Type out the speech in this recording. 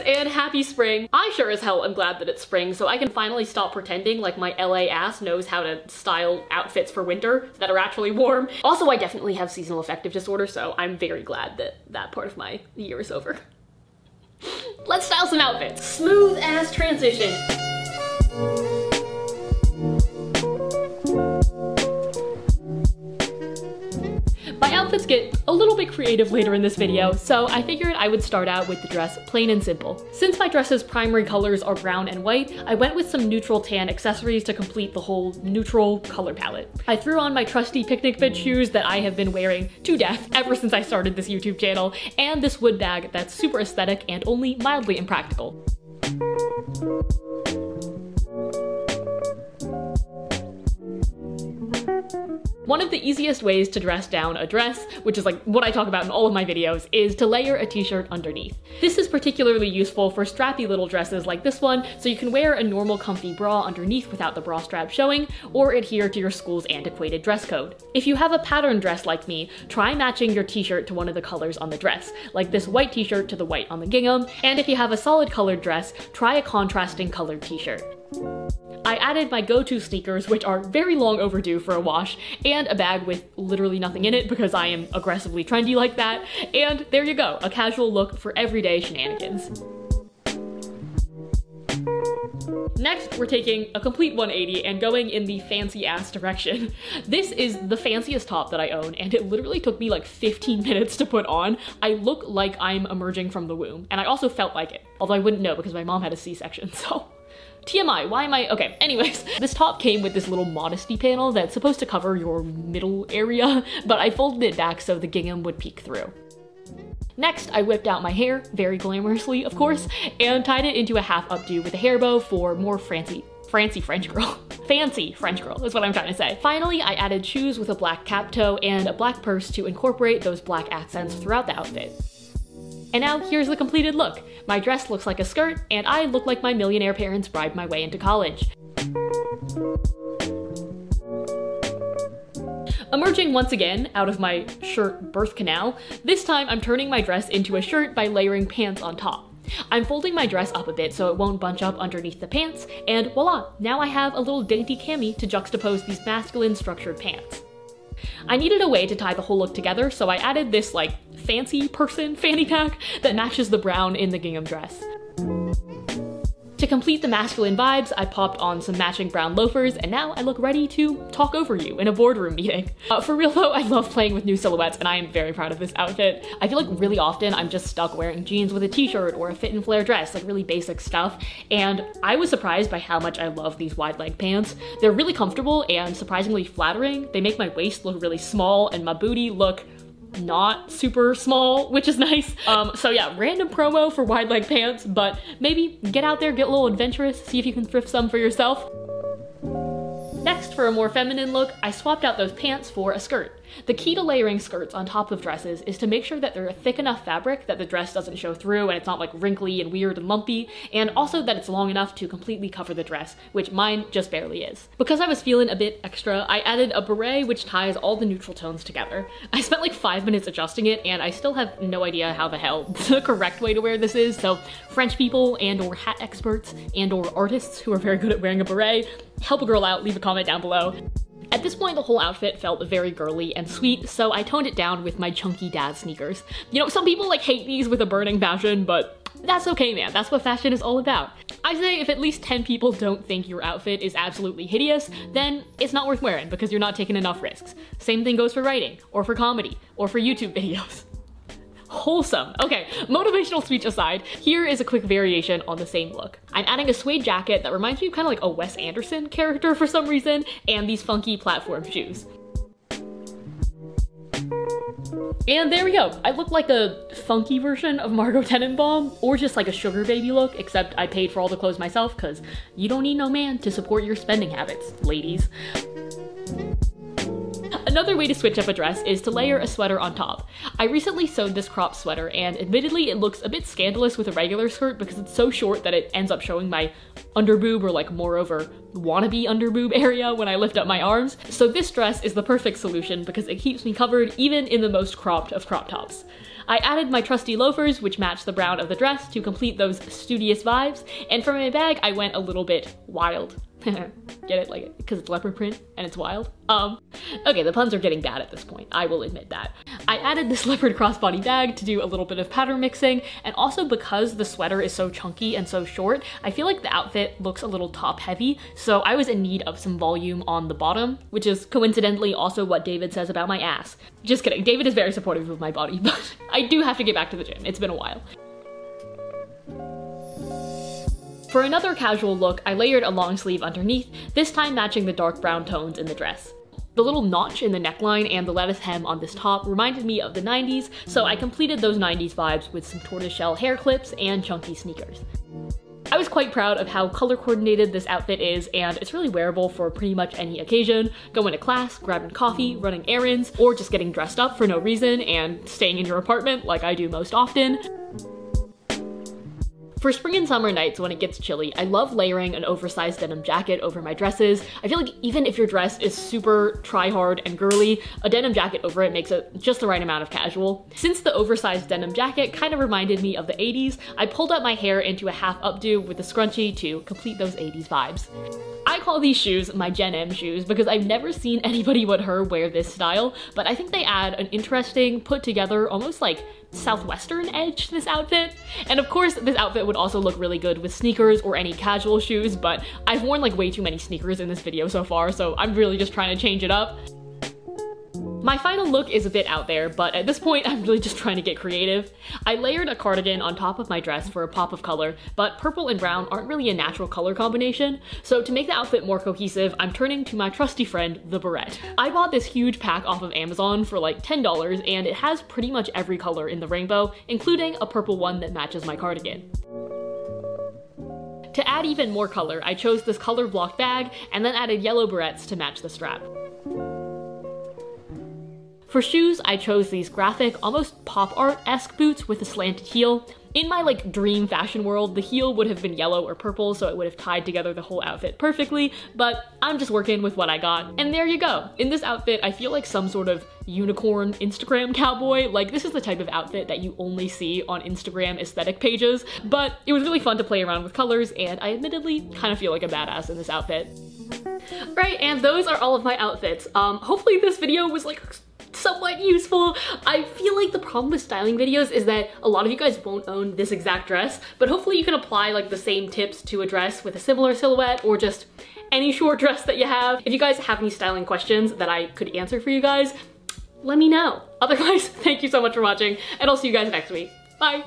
and happy spring. I sure as hell am glad that it's spring so I can finally stop pretending like my LA ass knows how to style outfits for winter that are actually warm. Also, I definitely have seasonal affective disorder so I'm very glad that that part of my year is over. Let's style some outfits. Smooth ass transition. My outfits get a little bit creative later in this video, so I figured I would start out with the dress plain and simple. Since my dress's primary colors are brown and white, I went with some neutral tan accessories to complete the whole neutral color palette. I threw on my trusty picnic fit shoes that I have been wearing to death ever since I started this YouTube channel, and this wood bag that's super aesthetic and only mildly impractical. One of the easiest ways to dress down a dress, which is like what I talk about in all of my videos, is to layer a t-shirt underneath. This is particularly useful for strappy little dresses like this one, so you can wear a normal comfy bra underneath without the bra strap showing, or adhere to your school's antiquated dress code. If you have a pattern dress like me, try matching your t-shirt to one of the colors on the dress, like this white t-shirt to the white on the gingham, and if you have a solid colored dress, try a contrasting colored t-shirt. Added my go-to sneakers, which are very long overdue for a wash, and a bag with literally nothing in it because I am aggressively trendy like that, and there you go, a casual look for everyday shenanigans. Next, we're taking a complete 180 and going in the fancy ass direction. This is the fanciest top that I own, and it literally took me like 15 minutes to put on. I look like I'm emerging from the womb, and I also felt like it. Although I wouldn't know because my mom had a C-section, so. TMI, why am I, okay, anyways. This top came with this little modesty panel that's supposed to cover your middle area, but I folded it back so the gingham would peek through. Next, I whipped out my hair, very glamorously of course, and tied it into a half updo with a hair bow for more fancy, fancy French girl. Fancy French girl is what I'm trying to say. Finally, I added shoes with a black cap toe and a black purse to incorporate those black accents throughout the outfit. And now here's the completed look. My dress looks like a skirt, and I look like my millionaire parents bribed my way into college. Emerging once again out of my shirt birth canal, this time I'm turning my dress into a shirt by layering pants on top. I'm folding my dress up a bit so it won't bunch up underneath the pants, and voila, now I have a little dainty cami to juxtapose these masculine structured pants. I needed a way to tie the whole look together, so I added this like fancy person fanny pack that matches the brown in the gingham dress. To complete the masculine vibes, I popped on some matching brown loafers, and now I look ready to talk over you in a boardroom meeting. Uh, for real though, I love playing with new silhouettes, and I am very proud of this outfit. I feel like really often I'm just stuck wearing jeans with a t-shirt or a fit and flare dress, like really basic stuff, and I was surprised by how much I love these wide leg pants. They're really comfortable and surprisingly flattering. They make my waist look really small and my booty look not super small, which is nice. Um, so yeah, random promo for wide leg pants, but maybe get out there, get a little adventurous, see if you can thrift some for yourself. Next, for a more feminine look, I swapped out those pants for a skirt. The key to layering skirts on top of dresses is to make sure that they're a thick enough fabric that the dress doesn't show through and it's not like wrinkly and weird and lumpy, and also that it's long enough to completely cover the dress, which mine just barely is. Because I was feeling a bit extra, I added a beret which ties all the neutral tones together. I spent like five minutes adjusting it and I still have no idea how the hell the correct way to wear this is, so French people and or hat experts and or artists who are very good at wearing a beret, help a girl out, leave a comment down below. At this point, the whole outfit felt very girly and sweet, so I toned it down with my chunky dad sneakers. You know, some people like hate these with a burning passion, but that's okay, man. That's what fashion is all about. I say if at least 10 people don't think your outfit is absolutely hideous, then it's not worth wearing because you're not taking enough risks. Same thing goes for writing, or for comedy, or for YouTube videos wholesome. Okay, motivational speech aside, here is a quick variation on the same look. I'm adding a suede jacket that reminds me of kind of like a Wes Anderson character for some reason, and these funky platform shoes. And there we go. I look like a funky version of Margot Tenenbaum, or just like a sugar baby look, except I paid for all the clothes myself, because you don't need no man to support your spending habits, ladies. Another way to switch up a dress is to layer a sweater on top. I recently sewed this crop sweater and admittedly it looks a bit scandalous with a regular skirt because it's so short that it ends up showing my underboob or like moreover wannabe underboob area when I lift up my arms. So this dress is the perfect solution because it keeps me covered even in the most cropped of crop tops. I added my trusty loafers, which match the brown of the dress to complete those studious vibes, and for my bag, I went a little bit wild. Get it? Like, because it's leopard print and it's wild? Um, okay, the puns are getting bad at this point. I will admit that. I added this leopard crossbody bag to do a little bit of pattern mixing, and also because the sweater is so chunky and so short, I feel like the outfit looks a little top heavy, so I was in need of some volume on the bottom, which is coincidentally also what David says about my ass. Just kidding, David is very supportive of my body, but I do have to get back to the gym. It's been a while. For another casual look, I layered a long sleeve underneath, this time matching the dark brown tones in the dress. The little notch in the neckline and the lettuce hem on this top reminded me of the 90s, so I completed those 90s vibes with some tortoiseshell hair clips and chunky sneakers. I was quite proud of how color coordinated this outfit is, and it's really wearable for pretty much any occasion. Going to class, grabbing coffee, running errands, or just getting dressed up for no reason and staying in your apartment like I do most often. For spring and summer nights when it gets chilly, I love layering an oversized denim jacket over my dresses. I feel like even if your dress is super try-hard and girly, a denim jacket over it makes it just the right amount of casual. Since the oversized denim jacket kind of reminded me of the 80s, I pulled up my hair into a half updo with a scrunchie to complete those 80s vibes. I call these shoes my Jenn Im shoes because I've never seen anybody but her wear this style, but I think they add an interesting, put together, almost like southwestern edge to this outfit. And of course, this outfit would also look really good with sneakers or any casual shoes, but I've worn like way too many sneakers in this video so far, so I'm really just trying to change it up. My final look is a bit out there, but at this point I'm really just trying to get creative. I layered a cardigan on top of my dress for a pop of color, but purple and brown aren't really a natural color combination, so to make the outfit more cohesive, I'm turning to my trusty friend, the beret. I bought this huge pack off of Amazon for like $10, and it has pretty much every color in the rainbow, including a purple one that matches my cardigan. To add even more color, I chose this color block bag and then added yellow barrettes to match the strap. For shoes, I chose these graphic, almost pop art-esque boots with a slanted heel. In my like dream fashion world, the heel would have been yellow or purple, so it would have tied together the whole outfit perfectly, but I'm just working with what I got. And there you go. In this outfit, I feel like some sort of unicorn Instagram cowboy. Like this is the type of outfit that you only see on Instagram aesthetic pages, but it was really fun to play around with colors, and I admittedly kind of feel like a badass in this outfit. Right, and those are all of my outfits. Um, hopefully this video was like somewhat useful. I feel like the problem with styling videos is that a lot of you guys won't own this exact dress, but hopefully you can apply like the same tips to a dress with a similar silhouette or just any short dress that you have. If you guys have any styling questions that I could answer for you guys, let me know. Otherwise, thank you so much for watching, and I'll see you guys next week. Bye!